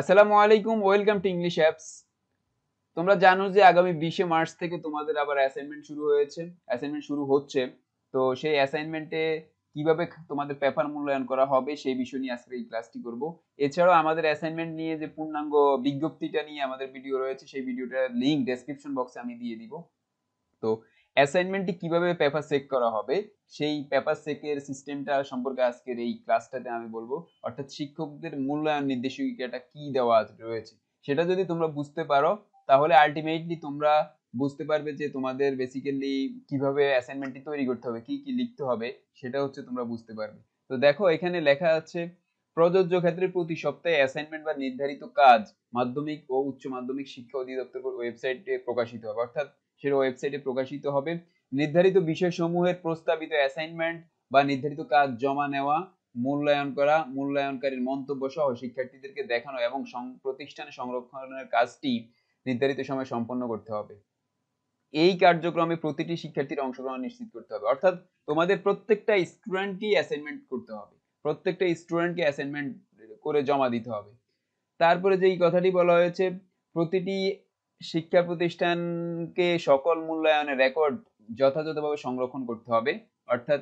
আসসালামু আলাইকুম, welcome to English apps. তোমরা জানো যে আগামী বিশে মার্চ থেকে তোমাদের আবার অ্যাসাইনমেন্ট শুরু হয়েছে, অ্যাসাইনমেন্ট শুরু হচ্ছে। তো সেই অ্যাসাইনমেন্টে কীভাবে তোমাদের পেপার মূল্যায়ন করা হবে সেই বিষয় নিয়ে আজকে এই ক্লাসটি করব। এছাড়াও আমাদের অ্যাসাইনমেন্ট নিয়ে যে পূর্ণাঙ্গ বিজ্ঞপ্তিটা নিয়ে আমাদের ভিডিও রয়েছে, সেই ভিডিওটার লিংক ডেসক্রিপশন বক্সে আমি দিয়ে দিব। তো অ্যাসাইনমেন্টটি কীভাবে পেপার চেক করা হবে, সেই পেপার চেকের সিস্টেমটা সম্পর্কে আজকের এই ক্লাসটাতে আমি বলব। অর্থাৎ শিক্ষকদের মূল্যায়ন নির্দেশিকাটা কি দেওয়া রয়েছে, সেটা যদি তোমরা বুঝতে পারো, তাহলে আলটিমেটলি তোমরা বুঝতে পারবে যে তোমাদের বেসিক্যালি কীভাবে অ্যাসাইনমেন্টটি তৈরি করতে হবে, কি কি লিখতে হবে, সেটা হচ্ছে তোমরা বুঝতে পারবে। তো দেখো, এখানে লেখা আছে প্রযোজ্য ক্ষেত্রে প্রতি সপ্তাহে অ্যাসাইনমেন্ট বা নির্ধারিত কাজ মাধ্যমিক ও উচ্চ মাধ্যমিক শিক্ষা অধিদপ্তর ওয়েবসাইটে প্রকাশিত হবে। অর্থাৎ সেটা ওয়েবসাইটে প্রকাশিত হবে। নির্ধারিত বিষয়সমূহের প্রস্তাবিত অ্যাসাইনমেন্ট বা নির্ধারিত কাজ জমা নেওয়া, মূল্যায়ন করা, মূল্যায়নকারীর মন্তব্য সহ শিক্ষার্থীদেরকে দেখানো এবং প্রতিষ্ঠানে সংরক্ষণের কাজটি নির্ধারিত সময় সম্পন্ন করতে হবে। এই কার্যক্রমে প্রতিটি শিক্ষার্থীর অংশগ্রহণ নিশ্চিত করতে হবে। অর্থাৎ তোমাদের প্রত্যেকটা স্টুডেন্টকে অ্যাসাইনমেন্ট করতে হবে। প্রত্যেকটা স্টুডেন্টকে অ্যাসাইনমেন্ট করে জমা দিতে হবে। তারপরে যেই কথাটি বলা হয়েছে, প্রতিটি শিক্ষা প্রতিষ্ঠানকে সকল মূল্যায়নের রেকর্ড যথাযথভাবে সংরক্ষণ করতে হবে। অর্থাৎ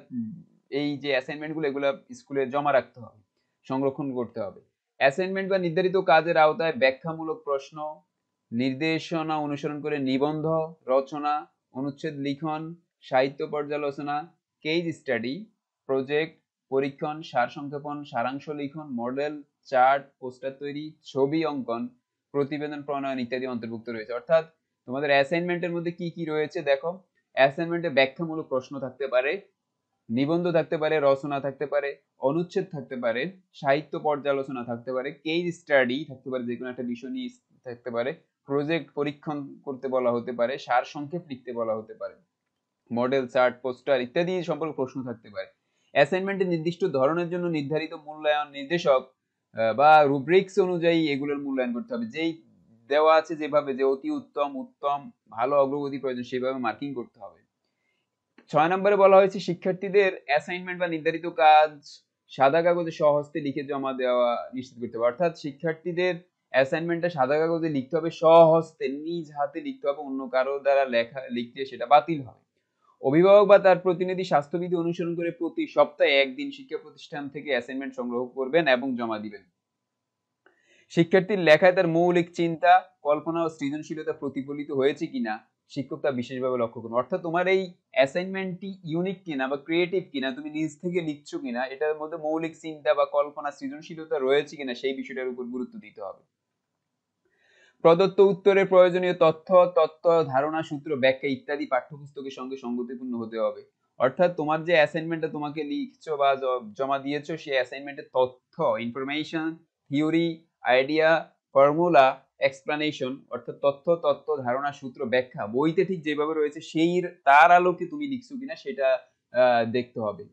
এই যে অ্যাসাইনমেন্টগুলো এগুলো স্কুলে জমা রাখতে হবে, সংরক্ষণ করতে হবে। অ্যাসাইনমেন্ট বা নির্ধারিত কাজের আওতায় ব্যাখ্যামূলক প্রশ্ন, নির্দেশনা অনুসরণ করে নিবন্ধ, রচনা, অনুচ্ছেদ লিখন, সাহিত্য পর্যালোচনা কেজ স্টাডি প্রজেক্ট পরীক্ষণ সার সংক্ষেপণ সারাংশ লিখন, মডেল, চার্ট, পোস্টার তৈরি, ছবি অঙ্কন, প্রতিবেদন প্রণয়ন ইত্যাদি অন্তর্ভুক্ত রয়েছে। অর্থাৎ তোমাদের অ্যাসাইনমেন্টের মধ্যে কি কি রয়েছে দেখো। অ্যাসাইনমেন্টে ব্যাখ্যামূলক প্রশ্ন থাকতে পারে, নিবন্ধ থাকতে পারে, রচনা থাকতে পারে, অনুচ্ছেদ থাকতে পারে, সাহিত্য পর্যালোচনা থাকতে পারে কেজ স্টাডি থাকতে পারে যে কোনো একটা বিষয় নিয়ে থাকতে পারে প্রজেক্ট পরীক্ষণ করতে বলা হতে পারে সার সংক্ষেপ লিখতে বলা হতে পারে, মডেল, চার্ট, পোস্টার ইত্যাদি সম্পর্কে প্রশ্ন থাকতে পারে। অ্যাসাইনমেন্টের নির্দিষ্ট ধরনের জন্য নির্ধারিত মূল্যায়ন নির্দেশক বা রুব্রিক্স অনুযায়ী এগুলোর মূল্যায়ন করতে হবে। যেই দেওয়া আছে যেভাবে, যে অতি উত্তম উত্তম, ভালো অগ্রগতি প্রয়োজন, সেভাবে মার্কিং করতে হবে। ছয় নম্বরে বলা হয়েছে, শিক্ষার্থীদের অ্যাসাইনমেন্ট বা নির্ধারিত কাজ সাদা কাগজে সহস্তে লিখে জমা দেওয়া নিশ্চিত করতে হবে। অর্থাৎ শিক্ষার্থীদের অ্যাসাইনমেন্টটা সাদা কাগজে লিখতে হবে সহস্তে নিজ হাতে লিখতে হবে, অন্য কারও দ্বারা লেখা লিখলে সেটা বাতিল হয় অভিভাবক বা তার প্রতিনিধি স্বাস্থ্যবিধি অনুসরণ করে প্রতি সপ্তাহে একদিন শিক্ষা প্রতিষ্ঠান থেকে অ্যাসাইনমেন্ট সংগ্রহ করবেন এবং জমা দিবেন। শিক্ষার্থীর লেখায় তার মৌলিক চিন্তা, কল্পনা ও সৃজনশীলতা প্রতিফলিত হয়েছে কিনা, শিক্ষক তা বিশেষভাবে লক্ষ্য করুন। অর্থাৎ তোমার এই অ্যাসাইনমেন্টটি ইউনিক কিনা বা ক্রিয়েটিভ কিনা, তুমি নিজ থেকে লিখছো কিনা, এটার মধ্যে মৌলিক চিন্তা বা কল্পনা সৃজনশীলতা রয়েছে কিনা, সেই বিষয়টার উপর গুরুত্ব দিতে হবে। প্রদত্ত উত্তরের প্রয়োজনীয় তথ্য, তত্ত্ব, ধারণা, সূত্র, ব্যাখ্যা ইত্যাদি পাঠ্যপুস্তকের সঙ্গে সঙ্গতিপূর্ণ হতে হবে। অর্থাৎ তোমার যে অ্যাসাইনমেন্টটা তোমাকে লিখছো বা জমা দিয়েছ, সেই অ্যাসাইনমেন্টের তথ্য information theory idea formula explanation অর্থাৎ তথ্য, তত্ত্ব, ধারণা, সূত্র, ব্যাখ্যা, বইতে ঠিক যেভাবে রয়েছে সেই তার আলোকে তুমি লিখছো কিনা, সেটা দেখতে হবে।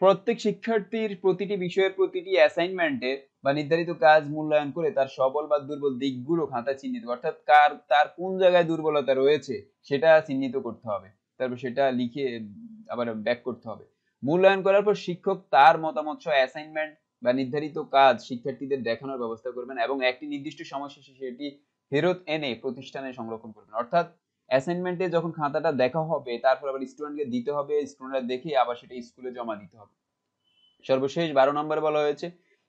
প্রত্যেক শিক্ষার্থীর প্রতিটি বিষয়ের প্রতিটি অ্যাসাইনমেন্টে বা নির্ধারিত কাজ মূল্যায়ন করে তার সবল বা দুর্বল দিকগুলো খাতা চিহ্নিত অর্থাৎ কার, তার কোন জায়গায় দুর্বলতা রয়েছে সেটা চিহ্নিত করতে হবে। তারপর সেটা লিখে আবার ব্যাক করতে হবে। মূল্যায়ন করার পর শিক্ষক তার মতামত সহ অ্যাসাইনমেন্ট বা নির্ধারিত কাজ শিক্ষার্থীদের দেখানোর ব্যবস্থা করবেন এবং একটি নির্দিষ্ট সময় শেষে সেটি ফেরত এনে প্রতিষ্ঠানে সংরক্ষণ করবেন। অর্থাৎ অ্যাসাইনমেন্টে যখন খাতাটা দেখা হবে, তারপর আবার স্টুডেন্টকে দিতে হবে স্টুডেন্টরা দেখে আবার সেটা স্কুলে জমা দিতে হবে। সর্বশেষ বারো নম্বরে বলা হয়েছে,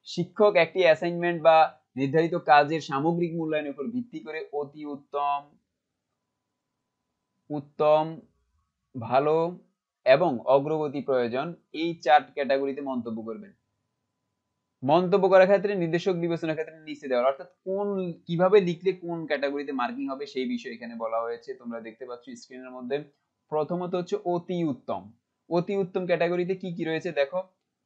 শিক্ষক একটি অ্যাসাইনমেন্ট বা নির্ধারিত কাজের সামগ্রিক মূল্যায়নের উপর ভিত্তি করে অতি উত্তম উত্তম, ভালো এবং অগ্রগতি প্রয়োজন এই চার ক্যাটাগরিতে মন্তব্য করবেন। মন্তব্য করার ক্ষেত্রে, নির্দেশক বিবেচনার ক্ষেত্রে নিচে দেওয়া। অর্থাৎ কোন, কীভাবে লিখলে কোন ক্যাটাগরিতে মার্কিং হবে সেই বিষয়ে এখানে বলা হয়েছে। তোমরা দেখতে পাচ্ছ স্ক্রিনের মধ্যে। প্রথমত হচ্ছে অতি উত্তম। অতি উত্তম ক্যাটাগরিতে কি কি রয়েছে? দেখো,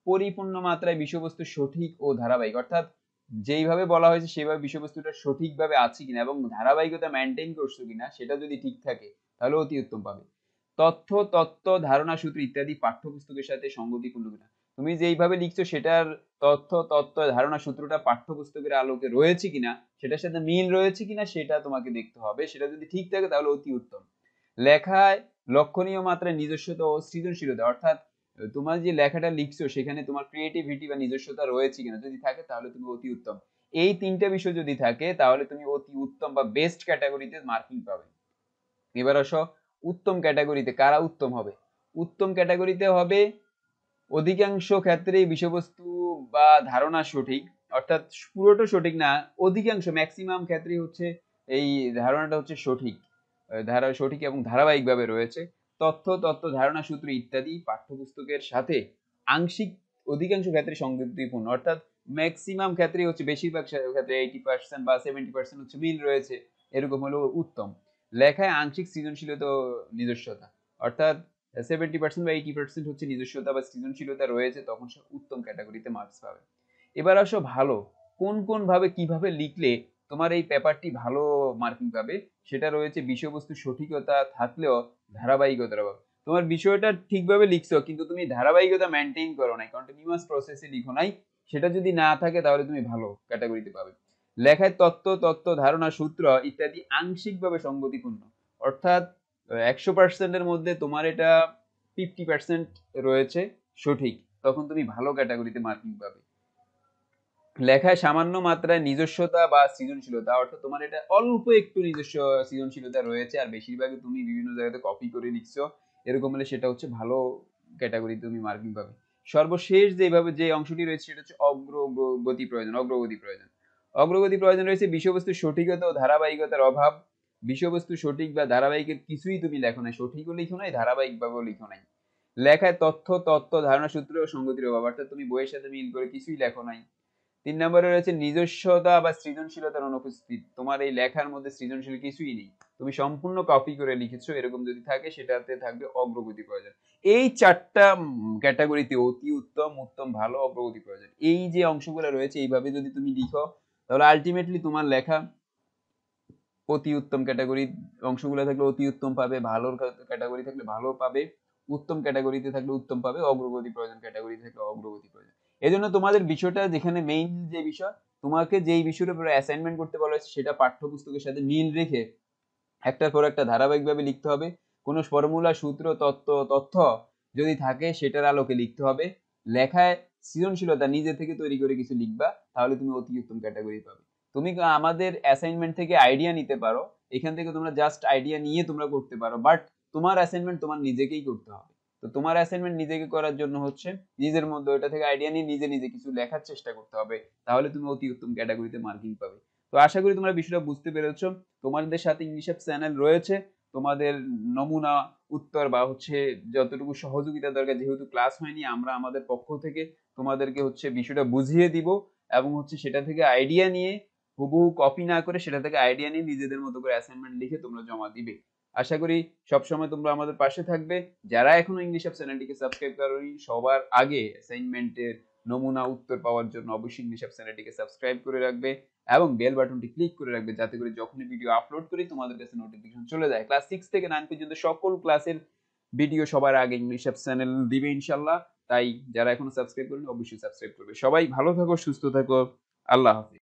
পরিপূর্ণ মাত্রায় বিষয়বস্তু সঠিক ও ধারাবাহিক। অর্থাৎ যেইভাবে বলা হয়েছে সেভাবে বিষয়বস্তুটা সঠিকভাবে আছে কিনা এবং ধারাবাহিকতা মেনটেন করছ কিনা, সেটা যদি ঠিক থাকে, তাহলে অতি উত্তম পাবে। তথ্য, তত্ত্ব, ধারণা, সূত্র ইত্যাদি পাঠ্যপুস্তকের সাথে সঙ্গতিপূর্ণ কিনা। তুমি যেইভাবে লিখছো সেটার তথ্য, তত্ত্ব, ধারণা, সূত্রটা, পাঠ্যপুস্তকের আলোকে রয়েছে কিনা, সেটার সাথে মিল রয়েছে কিনা সেটা তোমাকে দেখতে হবে। সেটা যদি ঠিক থাকে তাহলে অতি উত্তম। লেখায় লক্ষণীয় মাত্রায় নিজস্বতা ও সৃজনশীলতা, অর্থাৎ তোমার যে লেখাটা লিখছো সেখানে তোমার ক্রিয়েটিভিটি বা নিজস্বতা রয়েছে কিনা যদি থাকে তাহলে তুমি অতি উত্তম। এই তিনটা বিষয় যদি থাকে তাহলে তুমি অতি উত্তম বা বেস্ট ক্যাটাগরিতে মার্কিং পাবে। এবার আসো উত্তম ক্যাটাগরিতে কারা উত্তম হবে? উত্তম ক্যাটাগরিতে হবে অধিকাংশ ক্ষেত্রেই বিষয়বস্তু বা ধারণা সঠিক, অর্থাৎ পুরোটা সঠিক না, অধিকাংশ ম্যাক্সিমাম ক্ষেত্রেই হচ্ছে এই ধারণাটা হচ্ছে সঠিক। ধারা সঠিক এবং ধারাবাহিকভাবে রয়েছে। তথ্য, তত্ত্ব, ধারণা, সূত্র ইত্যাদি পাঠ্যপুস্তকের সাথে আংশিক অধিকাংশ ক্ষেত্রে সংযুক্তিপূর্ণ, অর্থাৎ ম্যাক্সিমাম ক্ষেত্রে হচ্ছে বেশিরভাগ ক্ষেত্রে এইটি পার্সেন্ট বা সেভেন্টি পার্সেন্ট হচ্ছে মিল রয়েছে, এরকম হলো উত্তম। লেখায় আংশিক সৃজনশীলতা নিজস্বতা, অর্থাৎ সেভেন্টি পার্সেন্ট বা এইটি পার্সেন্ট হচ্ছে নিজস্বতা বা সৃজনশীলতা রয়েছে, তখন সে উত্তম ক্যাটাগরিতে মার্কস পাবে। এবার আসো ভালো, কোন কোন ভাবে কীভাবে লিখলে তোমার এই পেপারটি ভালো মার্কিং পাবে, সেটা রয়েছে বিষয়বস্তু সঠিকতা থাকলেও ধারাবাহিকতার অভাব। তোমার বিষয়টা ঠিকভাবে লিখছো, কিন্তু তুমি ধারাবাহিকতা মেনটেন করো নাই কন্টিনিউয়াস প্রসেসে লিখো নাই, সেটা যদি না থাকে তাহলে তুমি ভালো ক্যাটাগরিতে পাবে। লেখায় তত্ত্ব তত্ত্ব, ধারণা, সূত্র ইত্যাদি আংশিকভাবে সঙ্গতিপূর্ণ। অর্থাৎ একশো পার্সেন্টের মধ্যে তোমার এটা ফিফটি পার্সেন্ট রয়েছে, সঠিক। তখন তুমি ভালো ক্যাটাগরিতে মার্কিং পাবে। লেখায় সামান্য মাত্রায় নিজস্বতা বা সৃজনশীলতা, অর্থাৎ তোমার এটা অল্প একটু নিজস্ব সৃজনশীলতা রয়েছে, আর বেশিরভাগই তুমি বিভিন্ন জায়গাতে কপি করে লিখছো এরকম হলে সেটা হচ্ছে ভালো ক্যাটাগরি তুমি মার্কিং পাবে। সর্বশেষ যেভাবে যে অংশটি রয়েছে, সেটা হচ্ছে অগ্রগতি প্রয়োজন অগ্রগতি প্রয়োজন। অগ্রগতি প্রয়োজন রয়েছে বিষয়বস্তুর সঠিকতা ও ধারাবাহিকতার অভাব বিষয়বস্তু সঠিক বা ধারাবাহিকের কিছুই তুমি লেখো নাই। সঠিকও লিখো নাই, ধারাবাহিকভাবেও লিখো নাই। লেখায় তথ্য, তত্ত্ব, ধারণা, সূত্র ও সঙ্গতির অভাব, অর্থাৎ তুমি বইয়ের সাথে মিল করে কিছুই লেখো নাই। তিন নম্বরে রয়েছে নিজস্বতা বা সৃজনশীলতার অনুপস্থিত। তোমার এই লেখার মধ্যে সৃজনশীল কিছুই নেই। তুমি সম্পূর্ণ কপি করে লিখেছো, এরকম যদি থাকে সেটাতে থাকবে অগ্রগতি প্রয়োজন। এই চারটা ক্যাটাগরিতে অতি উত্তম উত্তম, ভালো, অগ্রগতি প্রয়োজন। এই যে অংশগুলো রয়েছে, এইভাবে যদি তুমি লিখো, তাহলে আলটিমেটলি তোমার লেখা অতি উত্তম ক্যাটাগরি অংশগুলো থাকলে অতি উত্তম পাবে ভালো ক্যাটাগরি থাকলে ভালো পাবে, উত্তম ক্যাটাগরিতে থাকলে উত্তম পাবে, অগ্রগতি প্রয়োজন ক্যাটাগরি থাকলে অগ্রগতি প্রয়োজন। এই জন্য তোমাদের বিষয়টা যেখানে মেইন যে বিষয়, তোমাকে যেই বিষয়ের উপরে অ্যাসাইনমেন্ট করতে বলা হয়েছে সেটা পাঠ্যপুস্তকের সাথে মিল রেখে একটার পর একটা ধারাবাহিকভাবে লিখতে হবে। কোনো ফর্মুলা সূত্র, তত্ত্ব, তথ্য যদি থাকে সেটার আলোকে লিখতে হবে। লেখায় সৃজনশীলতা নিজে থেকে তৈরি করে কিছু লিখবা, তাহলে তুমি অতি উত্তম ক্যাটাগরি পাবে। তুমি আমাদের অ্যাসাইনমেন্ট থেকে আইডিয়া নিতে পারো। এখান থেকে তোমরা জাস্ট আইডিয়া নিয়ে তোমরা করতে পারো। বাট তোমার অ্যাসাইনমেন্ট তোমার নিজেকেই করতে হবে। তো তোমার অ্যাসাইনমেন্ট নিজেকে করার জন্য হচ্ছে নিজের মধ্যে ওটা থেকে আইডিয়া নিয়ে নিজে নিজে কিছু লেখার চেষ্টা করতে হবে। তাহলে তুমি অতি উত্তম ক্যাটাগরিতে মার্কিং পাবে। তো আশা করি তোমরা বিষয়টা বুঝতে পেরেছ। তোমাদের সাথে ইংলিশ চ্যানেল রয়েছে। তোমাদের নমুনা, উত্তর বা হচ্ছে যতটুকু সহযোগিতা দরকার, যেহেতু ক্লাস হয়নি, আমরা আমাদের পক্ষ থেকে তোমাদেরকে হচ্ছে বিষয়টা বুঝিয়ে দিব এবং হচ্ছে সেটা থেকে আইডিয়া নিয়ে হুবহু কপি না করে সেটা থেকে আইডিয়া নিয়ে নিজেদের মতো করে অ্যাসাইনমেন্ট লিখে তোমরা জমা দিবে। আশা করি সবসময় তোমরা আমাদের পাশে থাকবে। যারা এখনও ইংলিশ অ্যাপ চ্যানেলটিকে সাবস্ক্রাইব করোনি, সবার আগে অ্যাসাইনমেন্টের নমুনা, উত্তর পাওয়ার জন্য অবশ্যই ইংলিশ অ্যাপ চ্যানেলটিকে সাবস্ক্রাইব করে রাখবে এবং বেল বাটনটি ক্লিক করে রাখবে যাতে করে যখনই ভিডিও আপলোড করি তোমাদের কাছে নোটিফিকেশন চলে যায়। ক্লাস সিক্স থেকে নাইন পর্যন্ত সকল ক্লাসের ভিডিও সবার আগে ইংলিশ অ্যাপ চ্যানেল দিবে ইনশাল্লাহ তাই যারা এখনও সাবস্ক্রাইব করেনি, অবশ্যই সাবস্ক্রাইব করবে। সবাই ভালো থাকো, সুস্থ থাকো। আল্লাহ হাফিজ।